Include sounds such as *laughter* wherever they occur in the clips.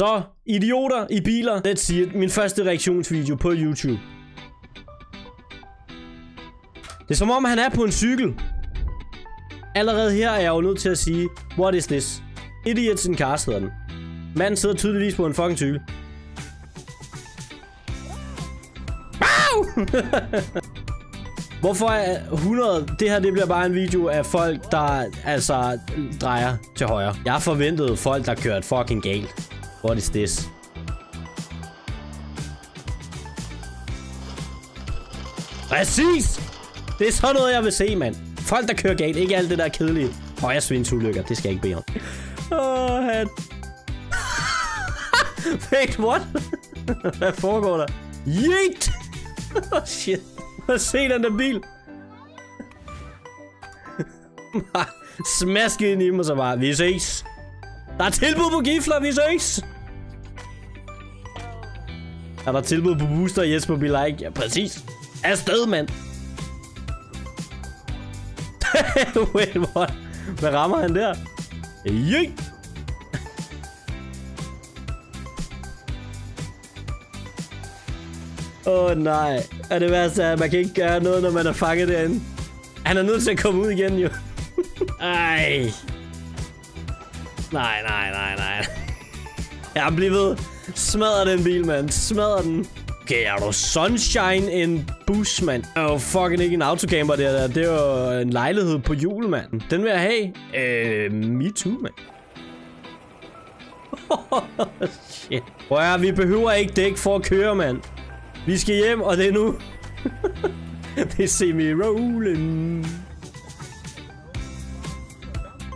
Så, idioter i biler. Let's see it. Min første reaktionsvideo på YouTube. Det er som om, han er på en cykel. Allerede her er jeg jo nødt til at sige, what is this? Idiots in cars hedder den. Manden sidder tydeligvis på en fucking cykel. Wow! *laughs* Hvorfor er 100... Det her, det bliver bare en video af folk, der altså drejer til højre. Jeg forventede folk, der kørte fucking galt. What is this? Præcis! Det er sådan noget, jeg vil se, mand. Folk, der kører galt. Ikke alt det der kedelige højre svindsulykker. Det skal jeg ikke bede om. Åh, oh, han... *laughs* Wait, what? *laughs* Hvad foregår der? Yeet! *laughs* oh, shit. Prøv at se den der bil. Smask ind i mig så bare. Vi ses. Der er tilbud på gifler. Vi ses. Er der tilbud på booster? Jesper be like. Ja, præcis. Afsted, mand. *laughs* Wait, what? Hvad rammer han der? Yeet! Åh oh, nej. Er det værste at man kan ikke gøre noget, når man er fanget derinde. Han er nødt til at komme ud igen, jo. *laughs* Ej. Nej, nej, nej, nej. Jeg er blevet smadret den bil, mand. Smadret den. Okay, er du sunshine en bus, mand? Det er jo fucking ikke en autocamper, der, der. Det er jo en lejlighed på jul, mand. Den vil jeg have. Øh, me too, mand. *laughs* Shit. Prøv at, vi behøver ikke dæk for at køre, mand. Vi skal hjem, og det er nu. *laughs* det er semi-rolling.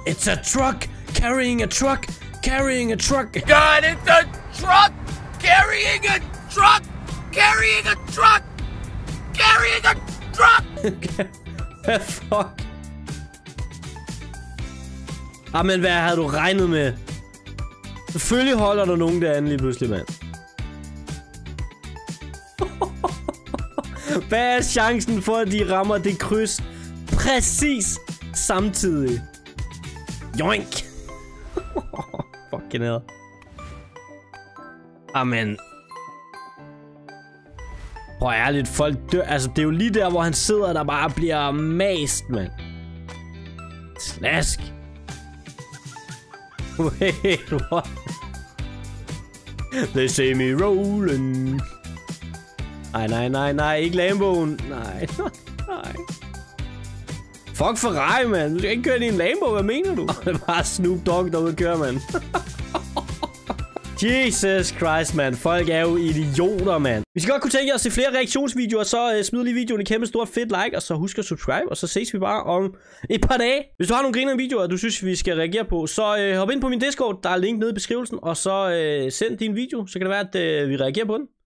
It's a truck carrying a truck carrying a truck. God, it's a truck carrying a truck carrying a truck carrying a truck. *laughs* Fuck? Jamen, hvad havde du regnet med? Selvfølgelig holder der nogen derinde lige pludselig, mand. *laughs* Hvad er chancen for, at de rammer det kryds præcis samtidig? Joink! *laughs* Fucking hell. Amen. Prøv ærligt, folk dør. Altså, det er jo lige der, hvor han sidder, der bare bliver mast, mand. Slask. *laughs* Wait, what? They see me rolling. Nej, nej, nej, nej. Ikke Lamboen. *laughs* Nej, nej. Fuck Ferrari, mand. Du skal ikke køre i en Lambo. Hvad mener du? *laughs* det er bare Snoop Dogg, der vil køre, mand. *laughs* Jesus Christ, mand. Folk er jo idioter, mand. Vi skal godt kunne tænke at se flere reaktionsvideoer, så uh, smid lige videoen et kæmpe stort fedt like, og så husk at subscribe, og så ses vi bare om et par dage. Hvis du har nogle grinerende videoer, du synes, vi skal reagere på, så uh, hop ind på min Discord, der er link nede i beskrivelsen, og så uh, send din video, så kan det være, at uh, vi reagerer på den.